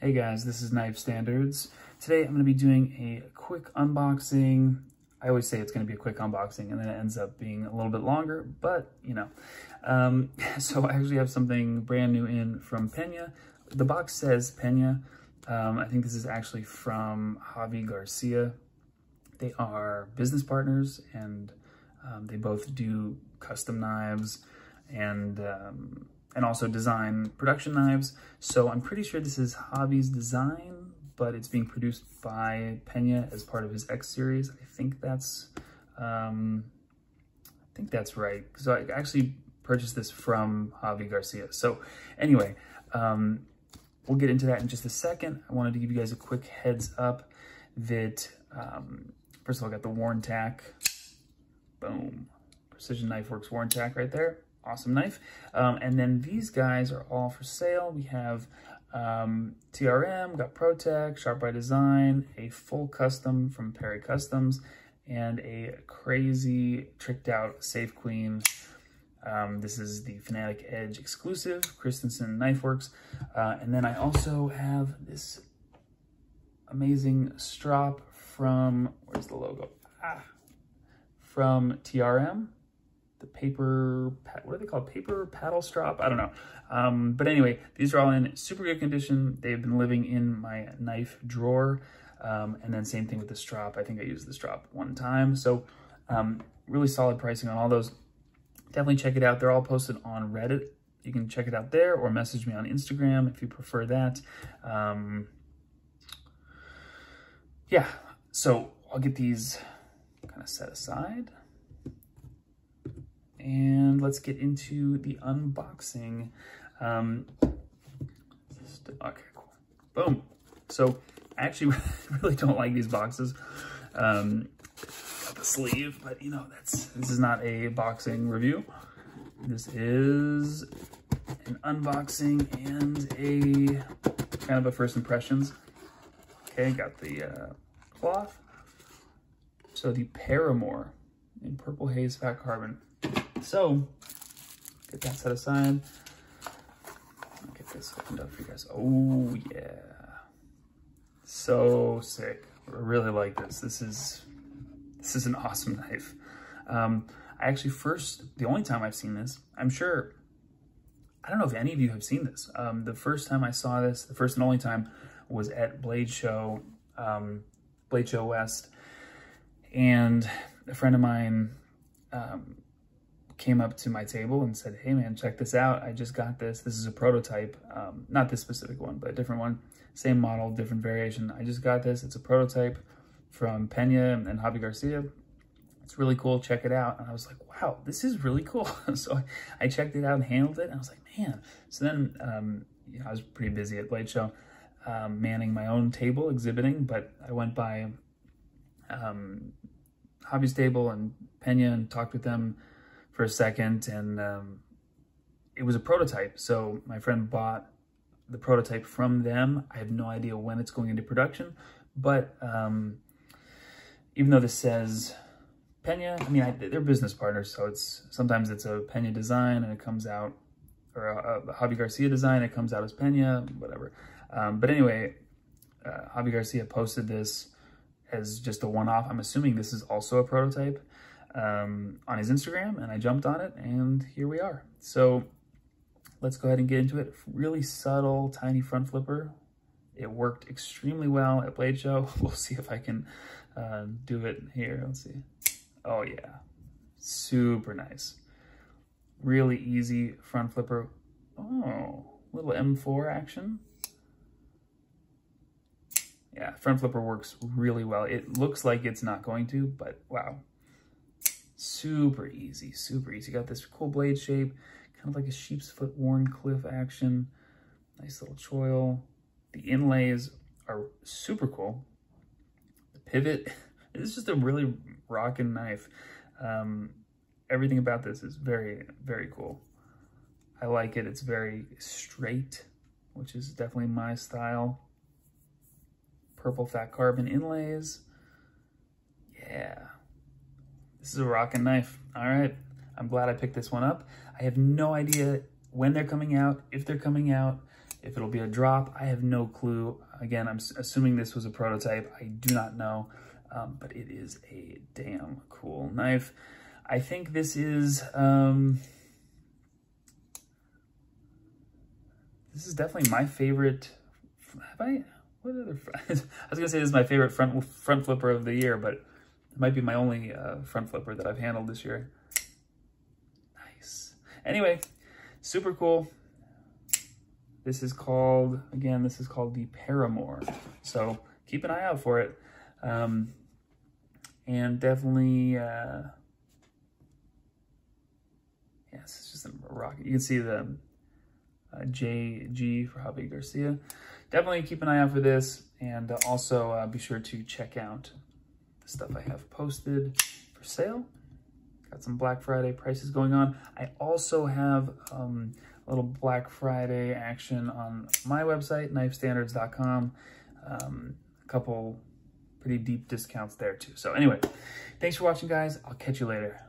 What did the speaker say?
Hey guys, this is Knife Standards. Today I'm going to be doing a quick unboxing. I always say it's going to be a quick unboxing and then it ends up being a little bit longer, but you know. Um, so I actually have something brand new in from Pena. The box says Pena. Um, I think this is actually from Javi Garcia. They are business partners and um, they both do custom knives and um, and also design production knives. So I'm pretty sure this is Javi's design, but it's being produced by Pena as part of his X series. I think that's um, I think that's right. So I actually purchased this from Javi Garcia. So anyway, um, we'll get into that in just a second. I wanted to give you guys a quick heads up that um, first of all, I got the Worn Tack. Boom. Precision Knife Works Worn Tack right there. Awesome knife. Um, and then these guys are all for sale. We have um, TRM, got ProTech, Sharp by Design, a full custom from Perry Customs, and a crazy tricked out Safe Queen. Um, this is the Fanatic Edge exclusive, Christensen Knife Works. Uh, and then I also have this amazing strop from, where's the logo? Ah, from TRM, the paper, what are they called? Paper paddle strop? I don't know. Um, but anyway, these are all in super good condition. They've been living in my knife drawer. Um, and then same thing with the strop. I think I used the strop one time. So um, really solid pricing on all those. Definitely check it out. They're all posted on Reddit. You can check it out there or message me on Instagram if you prefer that. Um, yeah, so I'll get these kind of set aside. And let's get into the unboxing. Um, okay, cool. Boom. So I actually really don't like these boxes. Um, got the sleeve, but you know, that's this is not a boxing review. This is an unboxing and a kind of a first impressions. Okay, got the uh, cloth. So the Paramore in Purple Haze Fat Carbon. So, get that set aside. I'll get this opened up for you guys. Oh, yeah. So sick. I really like this. This is, this is an awesome knife. Um, I actually first, the only time I've seen this, I'm sure, I don't know if any of you have seen this. Um, the first time I saw this, the first and only time was at Blade Show, um, Blade Show West. And a friend of mine um, came up to my table and said, hey man, check this out. I just got this. This is a prototype, um, not this specific one, but a different one. Same model, different variation. I just got this. It's a prototype from Pena and Javi Garcia. It's really cool. Check it out. And I was like, wow, this is really cool. so I checked it out and handled it. And I was like, man. So then um, you know, I was pretty busy at Blade Show, um, manning my own table, exhibiting. But I went by um, Javi's table and Pena and talked with them for a second. And um, it was a prototype. So my friend bought the prototype from them. I have no idea when it's going into production. But um, even though this says Pena, I mean, I, they're business partners. So it's sometimes it's a Pena design and it comes out, or a, a Javi Garcia design, it comes out as Pena, whatever. Um, but anyway, uh, Javi Garcia posted this as just a one-off. I'm assuming this is also a prototype um, on his Instagram, and I jumped on it, and here we are. So let's go ahead and get into it. Really subtle, tiny front flipper. It worked extremely well at Blade Show. We'll see if I can uh, do it here. Let's see. Oh, yeah. Super nice. Really easy front flipper. Oh, little M4 action yeah, front flipper works really well. It looks like it's not going to, but wow. Super easy, super easy. Got this cool blade shape, kind of like a sheep's foot Wharncliffe action. Nice little choil. The inlays are super cool. The pivot is just a really rocking knife. Um, everything about this is very, very cool. I like it. It's very straight, which is definitely my style purple fat carbon inlays. Yeah, this is a rockin' knife. All right, I'm glad I picked this one up. I have no idea when they're coming out, if they're coming out. If it'll be a drop, I have no clue. Again, I'm assuming this was a prototype. I do not know, um, but it is a damn cool knife. I think this is, um, this is definitely my favorite, have I, what other, I was gonna say this is my favorite front, front flipper of the year, but it might be my only uh, front flipper that I've handled this year. Nice. Anyway, super cool. This is called, again, this is called the Paramore. So keep an eye out for it. Um, and definitely, uh, yes, it's just a rocket. You can see the uh, JG for Javi Garcia. Definitely keep an eye out for this. And uh, also uh, be sure to check out stuff I have posted for sale. Got some Black Friday prices going on. I also have um, a little Black Friday action on my website, knifestandards.com. Um, a couple pretty deep discounts there too. So anyway, thanks for watching, guys. I'll catch you later.